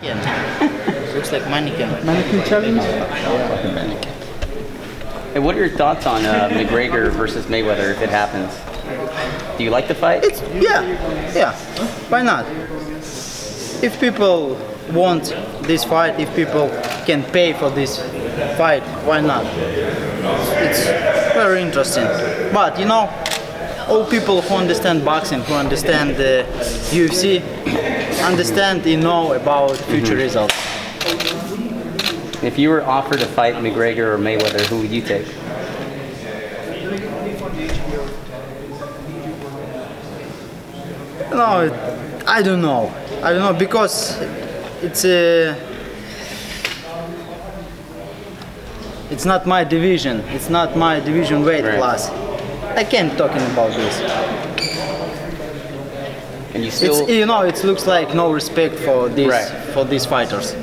Looks like mannequin. Mannequin challenge? Hey, what are your thoughts on uh, McGregor versus Mayweather if it happens? Do you like the fight? It's yeah, yeah. Why not? If people want this fight, if people can pay for this fight, why not? It's very interesting. But you know, all people who understand boxing, who understand the UFC, understand and know about future mm-hmm. results. If you were offered to fight McGregor or Mayweather, who would you take? No, I don't know. I don't know because it's a. It's not my division. It's not my division weight Right. class. I can't talking about this. And you still It's you know it looks like no respect for these Right. for these fighters.